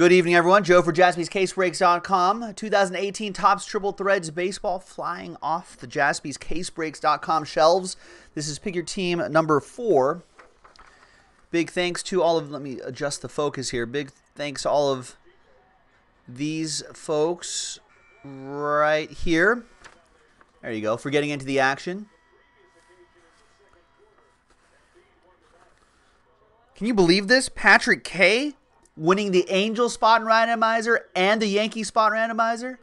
Good evening, everyone. Joe for jaspyscasebreaks.com. 2018 Topps Triple Threads Baseball flying off the jaspyscasebreaks.com shelves. This is Pick Your Team number four. Big thanks to all of, let me adjust the focus here. Big thanks to all of these folks right here. There you go, for getting into the action. Can you believe this? Patrick K winning the Angel spot randomizer and the Yankee spot randomizer.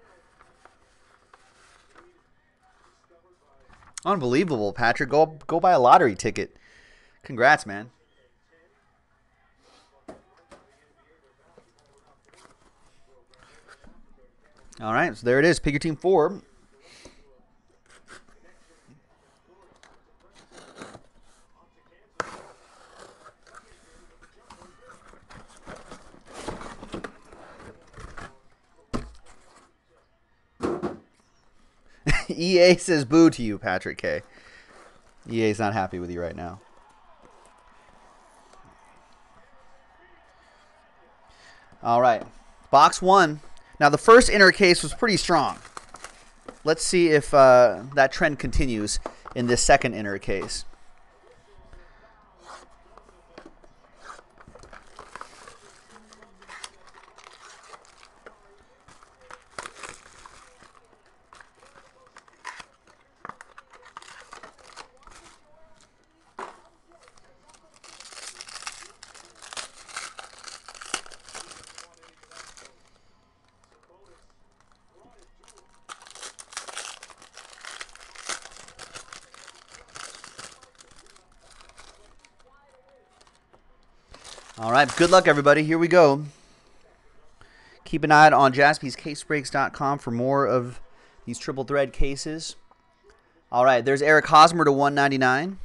Unbelievable, Patrick. Go go buy a lottery ticket. Congrats, man. All right, so there it is. Pick your team four. EA says boo to you, Patrick K. EA's not happy with you right now. All right. Box one. Now, the first inner case was pretty strong. Let's see if uh, that trend continues in this second inner case. All right, good luck, everybody. Here we go. Keep an eye out on jaspyscasebreaks.com for more of these triple thread cases. All right, there's Eric Hosmer to 199.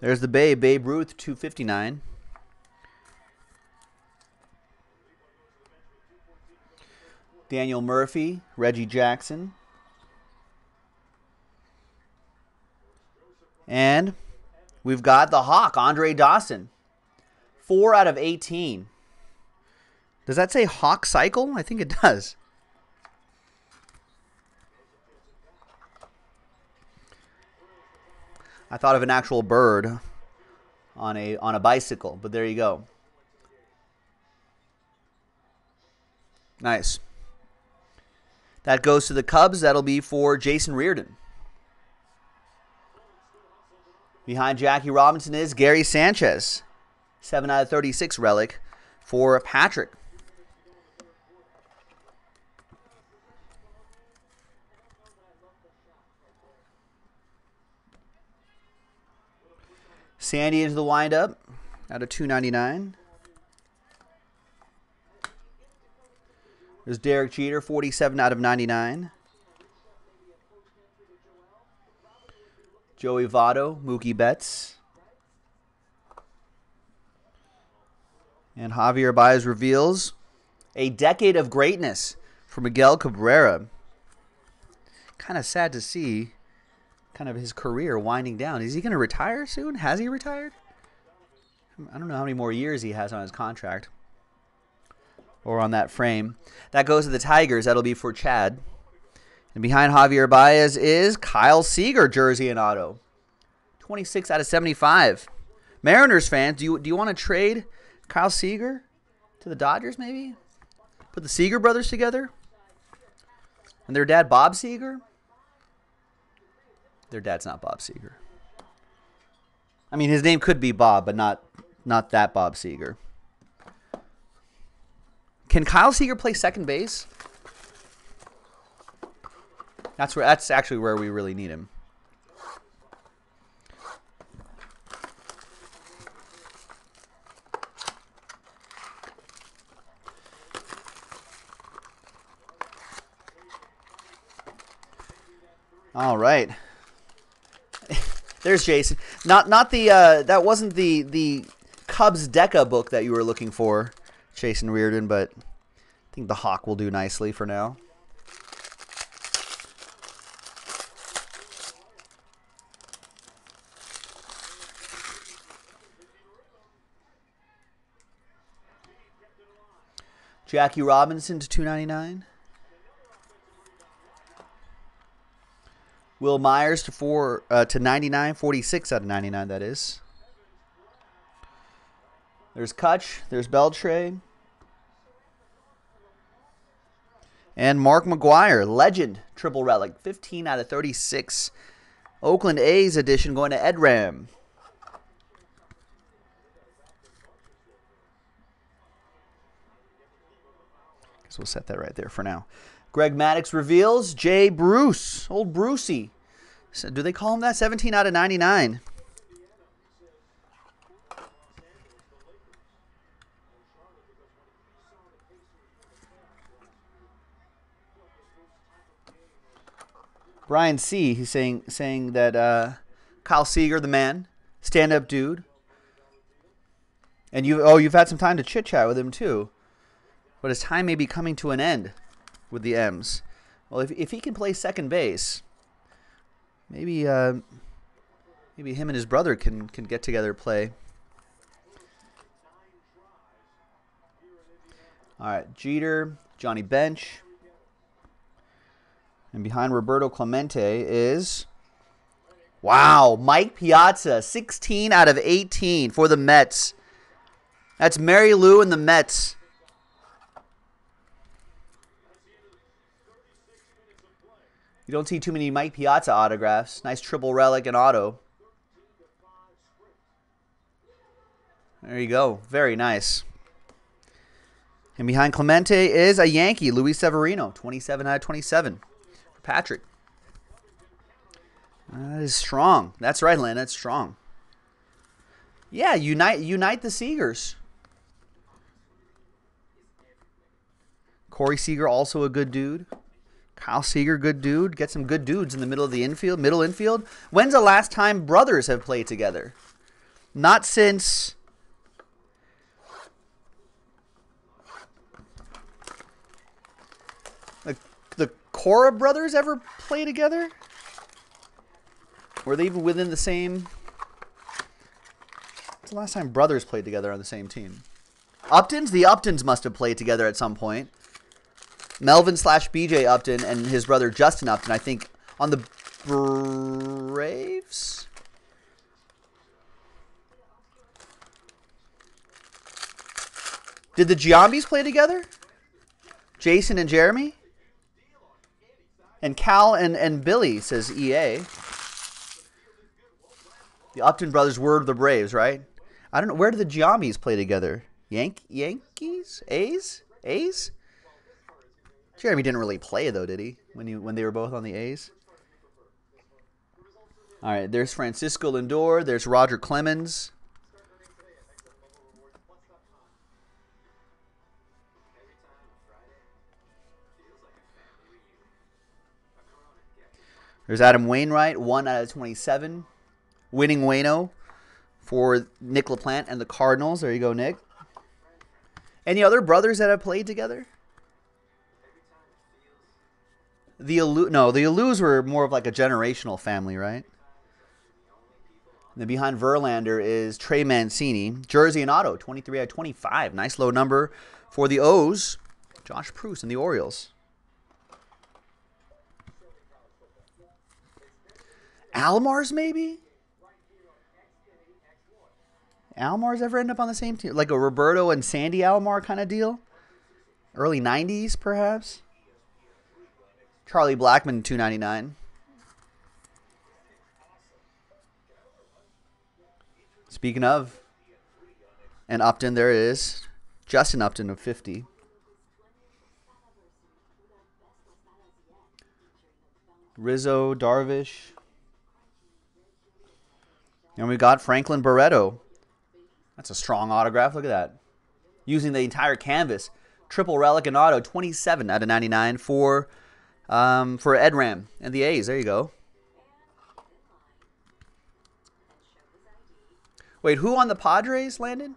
There's the Babe, Babe Ruth, 259. Daniel Murphy, Reggie Jackson. And We've got the Hawk, Andre Dawson. Four out of 18. Does that say Hawk Cycle? I think it does. I thought of an actual bird on a on a bicycle, but there you go. Nice. That goes to the Cubs. That'll be for Jason Reardon. Behind Jackie Robinson is Gary Sanchez. 7 out of 36 relic for Patrick. Sandy into the windup out of 299. There's Derek Jeter, 47 out of 99. Joey Votto, Mookie Betts. And Javier Baez reveals a decade of greatness for Miguel Cabrera. Kind of sad to see kind of his career winding down. Is he going to retire soon? Has he retired? I don't know how many more years he has on his contract or on that frame. That goes to the Tigers. That'll be for Chad. And behind Javier Baez is Kyle Seager, jersey and auto. 26 out of 75. Mariners fans, do you do you want to trade Kyle Seager to the Dodgers maybe? Put the Seager brothers together? And their dad Bob Seger? Their dad's not Bob Seger. I mean, his name could be Bob, but not not that Bob Seger. Can Kyle Seager play second base? That's where that's actually where we really need him. All right. There's Jason. Not not the uh, that wasn't the the Cubs Deca book that you were looking for, Jason Reardon, but I think the Hawk will do nicely for now. Jackie Robinson to 299. Wil Myers to four uh, to 99, 46 out of 99 that is. There's Kutch, there's Beltré. And Mark McGwire, legend, triple relic, 15 out of 36. Oakland A's edition going to Edram. Guess we'll set that right there for now. Greg Maddux reveals Jay Bruce, old Brucey. So do they call him that? 17 out of 99. Brian C. He's saying saying that uh, Kyle Seager, the man, stand up dude. And you oh you've had some time to chit chat with him too, but his time may be coming to an end with the M's. Well, if if he can play second base, maybe uh, maybe him and his brother can can get together play. All right, Jeter, Johnny Bench. And behind Roberto Clemente is, wow, Mike Piazza, 16 out of 18 for the Mets. That's Mary Lou and the Mets. You don't see too many Mike Piazza autographs. Nice triple relic and auto. There you go. Very nice. And behind Clemente is a Yankee, Luis Severino, 27 out of 27. Patrick. That is strong. That's right, Len. That's strong. Yeah, unite unite the Seagers. Corey Seager, also a good dude. Kyle Seager, good dude. Get some good dudes in the middle of the infield, middle infield. When's the last time brothers have played together? Not since The, the Cora brothers ever play together? Were they even within the same? What's the last time brothers played together on the same team? Uptons? The Uptons must have played together at some point. Melvin slash BJ Upton and his brother Justin Upton, I think, on the Braves? Did the Giambis play together? Jason and Jeremy? And Cal and, and Billy, says EA. The Upton brothers were the Braves, right? I don't know. Where did the Giambis play together? Yank Yankees? A's? A's? Jeremy didn't really play though, did he? When you when they were both on the A's. All right, there's Francisco Lindor. There's Roger Clemens. There's Adam Wainwright, 1 out of 27. Winning Wayno for Nick LaPlante and the Cardinals. There you go, Nick. Any other brothers that have played together? The Alou no, the Alous were more of like a generational family, right? And then behind Verlander is Trey Mancini, jersey and auto, 23 out of 25. Nice low number for the O's. Josh Proust and the Orioles. Alomars, maybe? Alomars ever end up on the same team? Like a Roberto and Sandy Alomar kind of deal? Early 90s, perhaps? Charlie Blackmon, 299. Speaking of, and Upton, there is Justin Upton of 50. Rizzo, Darvish. And we got Franklin Barreto. That's a strong autograph. Look at that. Using the entire canvas. Triple relic and auto, 27 out of 99 for um, for Ed Ram and the A's. There you go. Wait, who on the Padres, Landon?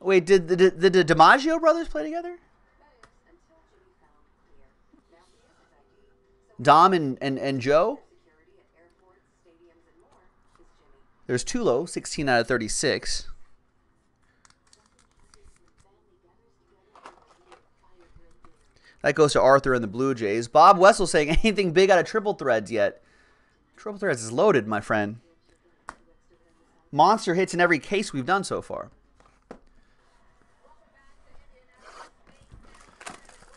Wait, did the, did the DiMaggio brothers play together? Dom and, and, and Joe? There's Tulo, 16 out of 36. That goes to Arthur and the Blue Jays. Bob Wessel saying anything big out of triple threads yet? Triple threads is loaded, my friend. Monster hits in every case we've done so far.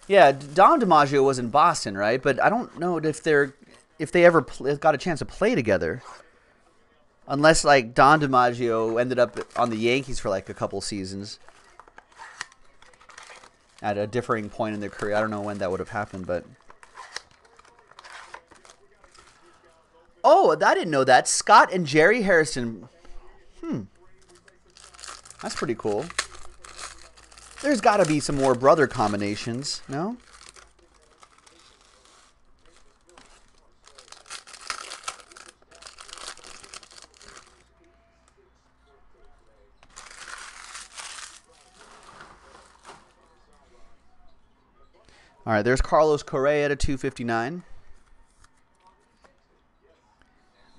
Yeah, Dom DiMaggio was in Boston, right? But I don't know if they're if they ever got a chance to play together. Unless like Don DiMaggio ended up on the Yankees for like a couple seasons at a differing point in their career. I don't know when that would have happened, but Oh, I didn't know that. Scott and Jerry Hairston. Hmm. That's pretty cool. There's got to be some more brother combinations, no? All right, there's Carlos Correa at a 259.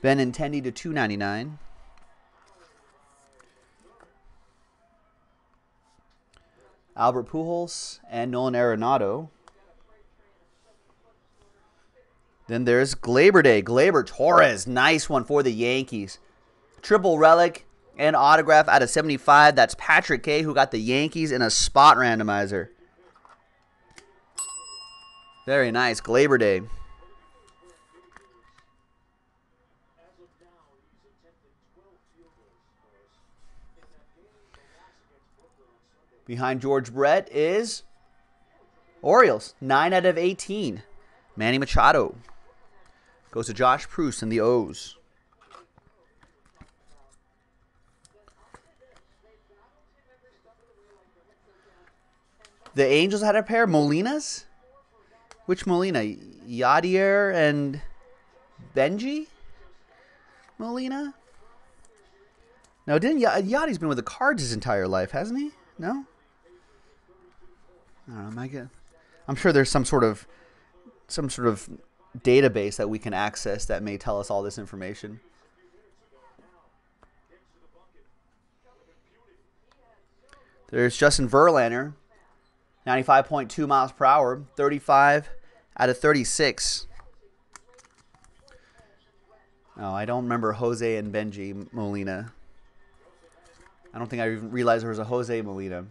Benintendi to 299. Albert Pujols and Nolan Arenado. Then there's Gleyber Day. Gleyber Torres. Nice one for the Yankees. Triple relic and autograph out of 75. That's Patrick K, who got the Yankees in a spot randomizer. Very nice. Gleyber Day. Behind George Brett is Orioles. 9 out of 18. Manny Machado. Goes to Josh Proust and the O's. The Angels had a pair. Molinas? Which Molina? Yadier and Benji? Molina? No, didn't y- Yadi's been with the Cards his entire life, hasn't he? No? I don't know. Am I I'm sure there's some sort of some sort of database that we can access that may tell us all this information. There's Justin Verlander, 95.2 miles per hour, 35 out of 36. Oh, I don't remember Jose and Benji Molina. I don't think I even realized there was a Jose Molina.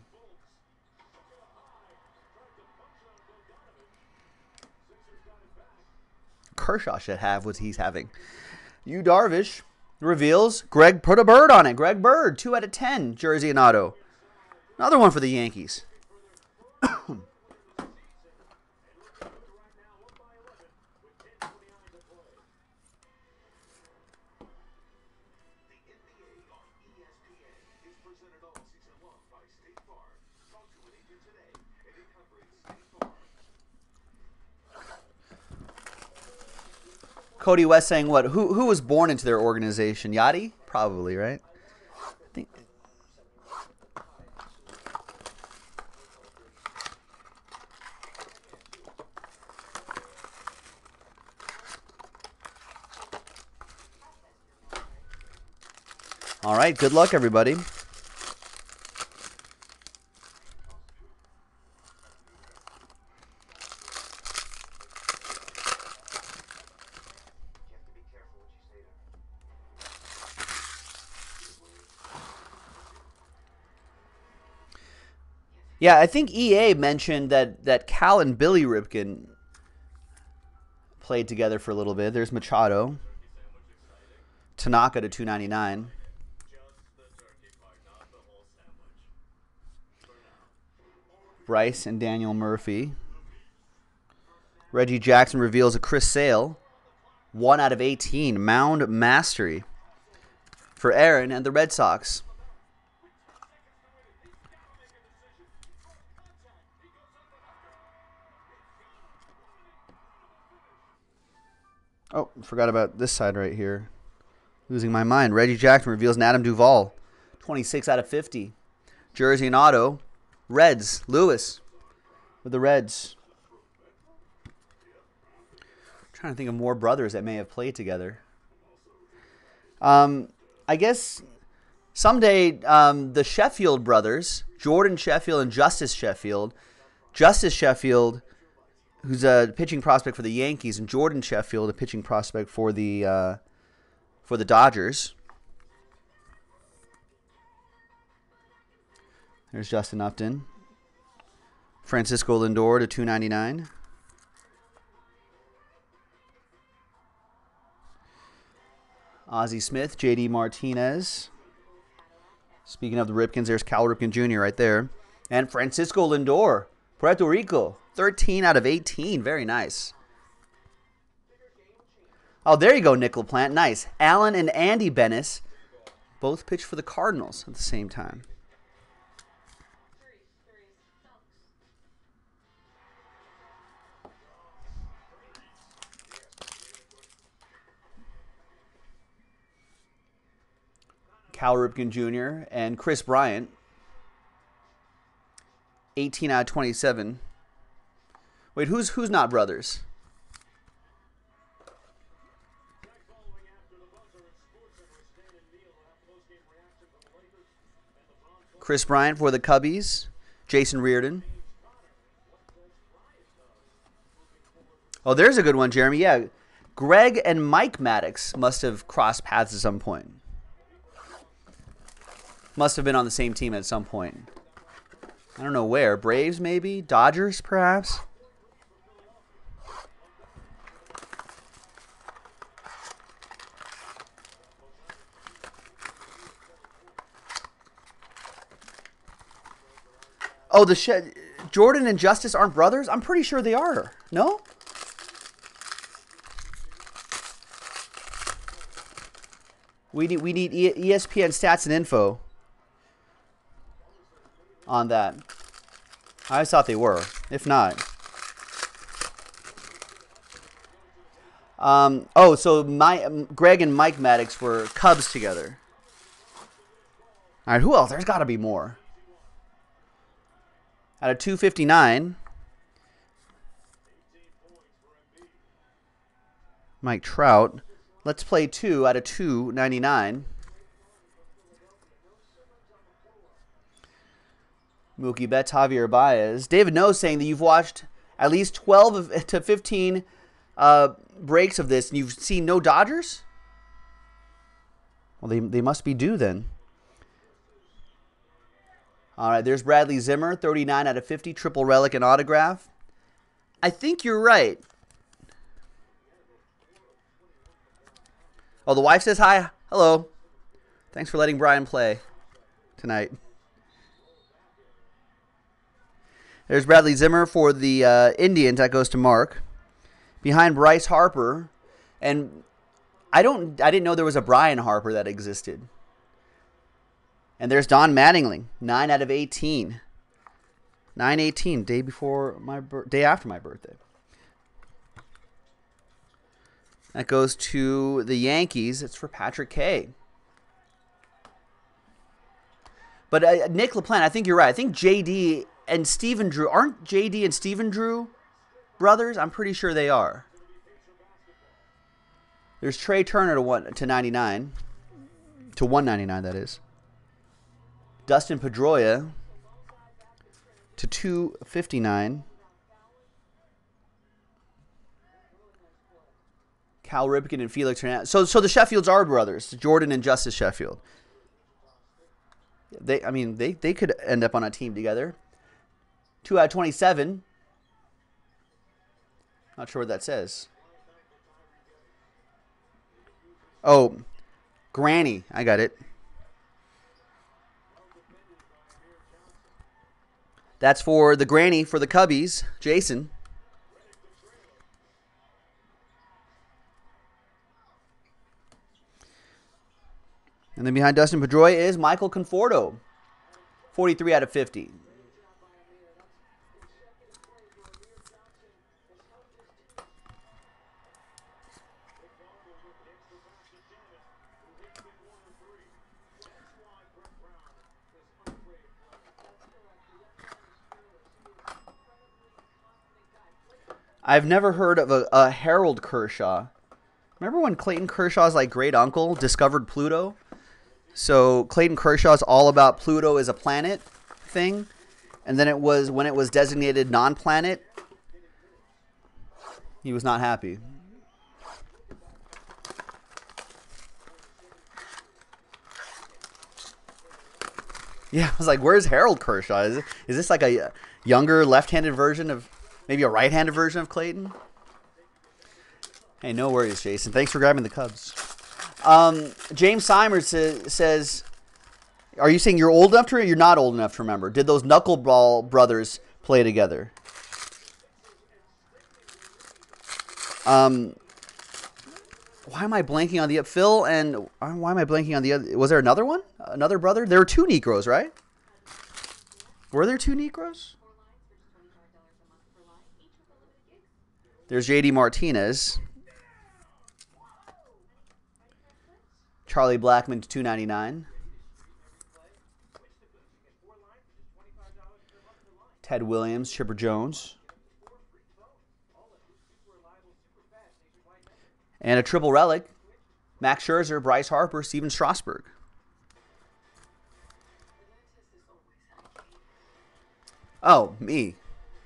Kershaw should have what he's having. Yu Darvish reveals Greg put a bird on it. Greg Bird, 2 out of 10, jersey and auto. Another one for the Yankees. Cody West saying what? Who who was born into their organization? Yadi? Probably, right? I think All right, good luck everybody. Yeah, I think EA mentioned that that Cal and Billy Ripken played together for a little bit. There's Machado, Tanaka to 299. Bryce and Daniel Murphy. Reggie Jackson reveals a Chris Sale, 1 out of 18, Mound Mastery for Aaron and the Red Sox. Oh, forgot about this side right here. Losing my mind. Reggie Jackson reveals an Adam Duvall. 26 out of 50. Jersey and auto. Reds. Lewis with the Reds. I'm trying to think of more brothers that may have played together. Um, I guess someday um, the Sheffield brothers, Jordan Sheffield and Justice Sheffield, Justice Sheffield who's a pitching prospect for the Yankees, and Jordan Sheffield, a pitching prospect for the uh, for the Dodgers. There's Justin Upton. Francisco Lindor to 299. Ozzie Smith, JD Martinez. Speaking of the Ripkens, there's Cal Ripken Jr. right there. And Francisco Lindor, Puerto Rico, 13 out of 18. Very nice. Oh, there you go, Nick LaPlante. Nice. Allen and Andy Benes both pitched for the Cardinals at the same time. Cal Ripken Jr. and Kris Bryant. 18 out of 27. Wait, who's who's not brothers? Kris Bryant for the Cubbies. Jason Reardon. Oh, there's a good one, Jeremy. Yeah. Greg and Mike Maddux must have crossed paths at some point. Must have been on the same team at some point. I don't know where. Braves, maybe? Dodgers, perhaps? Oh, the shed. Jordan and Justice aren't brothers? I'm pretty sure they are. No? We need we need ESPN stats and info on that. I thought they were. If not. Um, oh, so my um, Greg and Mike Maddux were Cubs together. All right, who else? There's got to be more. Out of 259, Mike Trout. Let's play two out of 299. Mookie Betts, Javier Baez. David knows saying that you've watched at least 12 to 15 uh, breaks of this and you've seen no Dodgers? Well, they, they must be due then. All right, there's Bradley Zimmer, 39 out of 50, triple relic and autograph. I think you're right. Oh, the wife says hi. Hello. Thanks for letting Brian play tonight. There's Bradley Zimmer for the uh, Indians. That goes to Mark. Behind Bryce Harper, and I don't. I didn't know there was a Brian Harper that existed. And there's Don Mattingly, nine out of eighteen. Nine eighteen, day before my day after my birthday. That goes to the Yankees. It's for Patrick K. But uh, Nick LaPlante, I think you're right. I think JD and Stephen Drew aren't JD and Stephen Drew brothers? I'm pretty sure they are. There's Trea Turner to one to 99, to 199 that is. Dustin Pedroia to 259. Cal Ripken and Felix Hernandez. So, so the Sheffields are brothers, Jordan and Justice Sheffield. They, I mean, they, they could end up on a team together. 2 out of 27. Not sure what that says. Oh, Granny. I got it. That's for the Granny for the Cubbies, Jason. And then behind Dustin Pedroia is Michael Conforto. 43 out of 50. I've never heard of a, a Harold Kershaw. Remember when Clayton Kershaw's like great uncle discovered Pluto? So Clayton Kershaw's all about Pluto as a planet thing, and then it was when it was designated non-planet. He was not happy. Yeah, I was like, "Where's Harold Kershaw? Is, is this like a younger left-handed version of, maybe a right-handed version of Clayton?" Hey, no worries, Jason. Thanks for grabbing the Cubs. Um, James Simers sa- says, "Are you saying you're old enough to? Or you're not old enough to remember? Did those Knuckleball brothers play together?" Um, why am I blanking on the Phil and uh, why am I blanking on the other? Was there another one? Another brother? There were two Niekros, right? Were there two Niekros? There's JD Martinez. Charlie Blackmon to 299. Ted Williams, Chipper Jones. And a triple relic, Max Scherzer, Bryce Harper, Stephen Strasburg. Oh, me.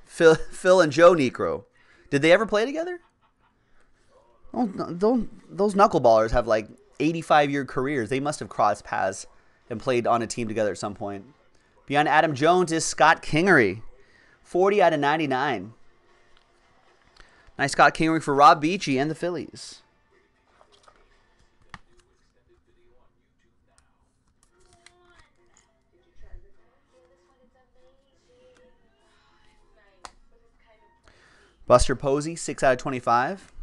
Phil, Phil and Joe Niekro. Did they ever play together? Oh, those, those knuckleballers have like 85 year careers. They must have crossed paths and played on a team together at some point. Beyond Adam Jones is Scott Kingery. 40 out of 99. Nice Scott Kingery for Rob Beachy and the Phillies. Buster Posey, 6 out of 25.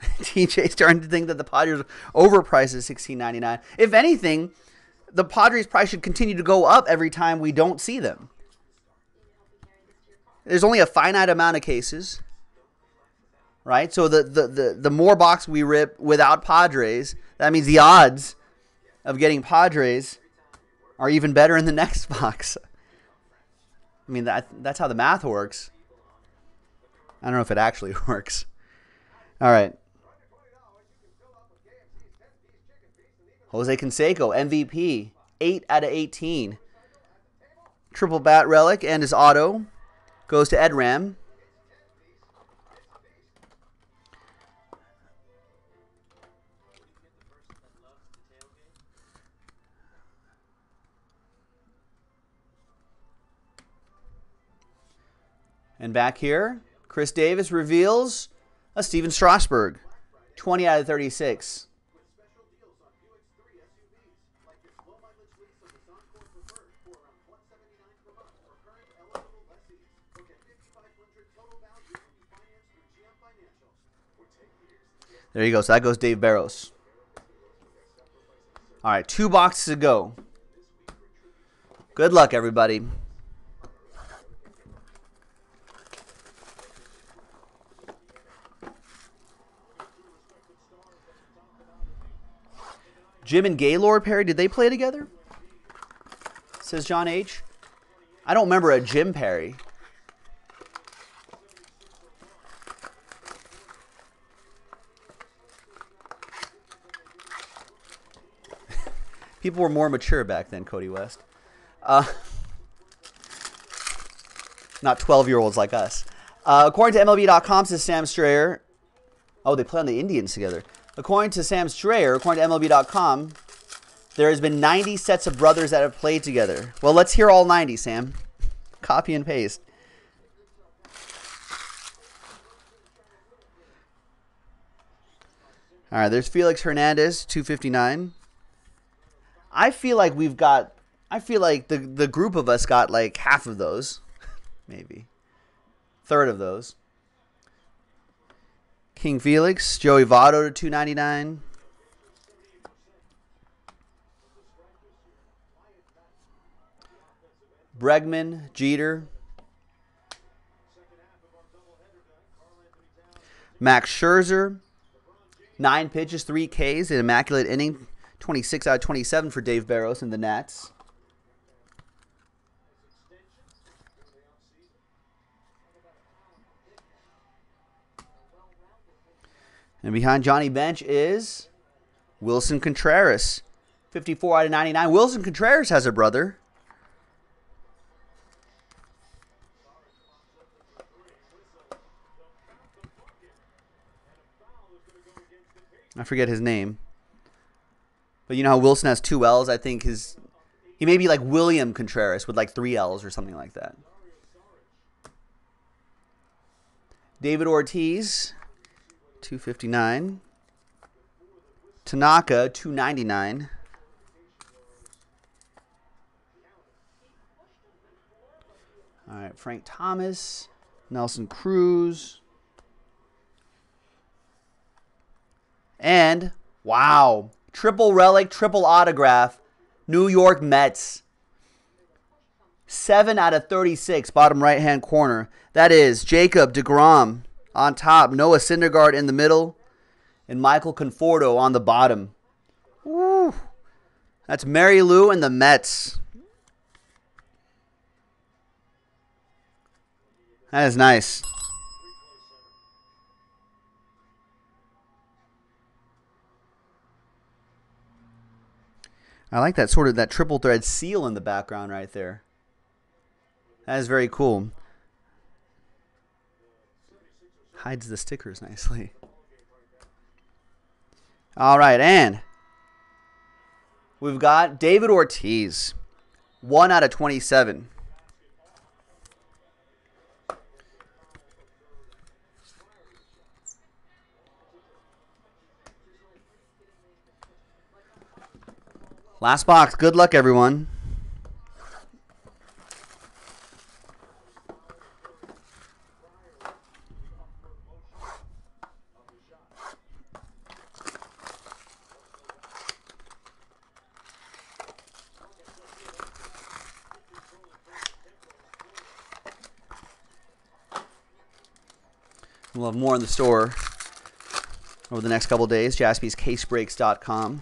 TJ starting to think that the Padres overpriced at sixteen ninety nine. If anything, the Padres price should continue to go up every time we don't see them. There's only a finite amount of cases, right? So the the the, the more box we rip without Padres, that means the odds of getting Padres are even better in the next box. I mean that that's how the math works. I don't know if it actually works. All right. Jose Canseco, MVP, 8 out of 18. Triple bat relic and his auto goes to Ed Ram. And back here, Chris Davis reveals a Steven Strasburg, 20 out of 36. There you go. So that goes Dave Barros. All right, two boxes to go. Good luck, everybody. Jim and Gaylord Perry, did they play together? Says John H. I don't remember a Jim Perry. People were more mature back then, Cody West. Uh, not 12 year olds like us. Uh, according to MLB.com, says Sam Strayer. Oh, they play on the Indians together. According to Sam Strayer, according to MLB.com, there has been 90 sets of brothers that have played together. Well, let's hear all 90, Sam. Copy and paste. All right, there's Felix Hernandez, 259. I feel like we've got I feel like the the group of us got like half of those. Maybe. Third of those. King Felix, Joey Votto to 299. Bregman, Jeter. Max Scherzer, nine pitches, three Ks, an immaculate inning, 26 out of 27 for Dave Barros and the Nats. And behind Johnny Bench is Willson Contreras. 54 out of 99. Willson Contreras has a brother. I forget his name. But you know how Willson has two L's? I think his he may be like William Contreras with like three L's or something like that. David Ortiz, 259. Tanaka, 299. All right, Frank Thomas, Nelson Cruz. And, wow, triple relic, triple autograph, New York Mets. 7 out of 36, bottom right hand corner. That is Jacob DeGrom on top, Noah Syndergaard in the middle, and Michael Conforto on the bottom. Woo. That's Mary Lou and the Mets. That is nice. I like that sort of that triple thread seal in the background right there. That is very cool. Hides the stickers nicely. All right, and we've got David Ortiz. 1 out of 27. Last box. Good luck, everyone. We'll have more in the store over the next couple days. JaspysCaseBreaks.com.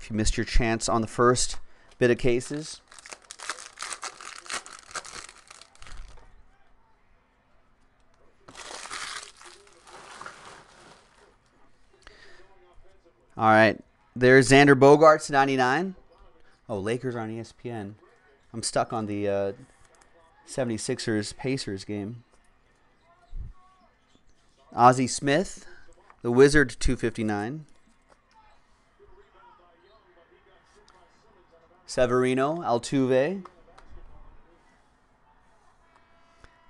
If you missed your chance on the first bit of cases, All right. There's Xander Bogaerts, 99. Oh, Lakers are on ESPN. I'm stuck on the uh, 76ers Pacers game. Ozzie Smith, the Wizard, 259. Severino, Altuve.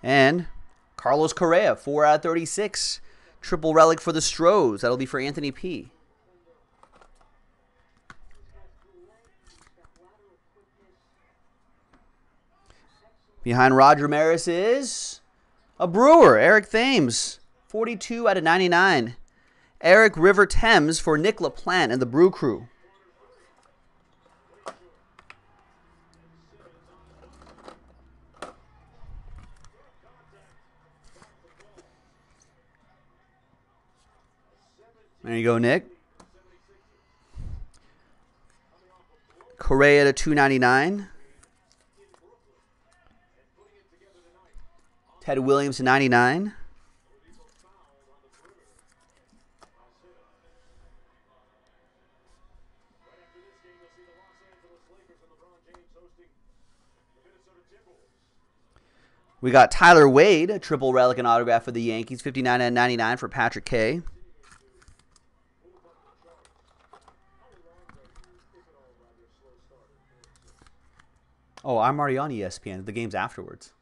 And Carlos Correa, 4 out of 36. Triple relic for the Stros. That'll be for Anthony P. Behind Roger Maris is a Brewer, Eric Thames, 42 out of 99. Eric River Thames for Nick LaPlante and the Brew Crew. There you go, Nick. Correa to 299. Ted Williams to 99. We got Tyler Wade, a triple relic and autograph for the Yankees, 59 and 99 for Patrick K. Oh, I'm already on ESPN. The game's afterwards.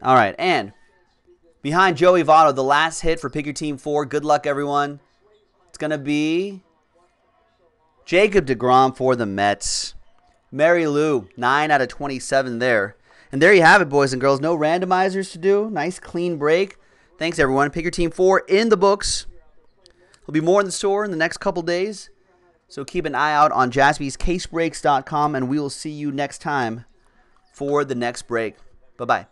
All right, and behind Joey Votto, the last hit for Pick Your Team 4. Good luck, everyone. It's going to be Jacob DeGrom for the Mets. Mary Lou, 9 out of 27 there. And there you have it, boys and girls. No randomizers to do. Nice, clean break. Thanks, everyone. Pick Your Team 4 in the books. There'll be more in the store in the next couple days. So keep an eye out on jaspyscasebreaks.com, and we will see you next time for the next break. Bye bye.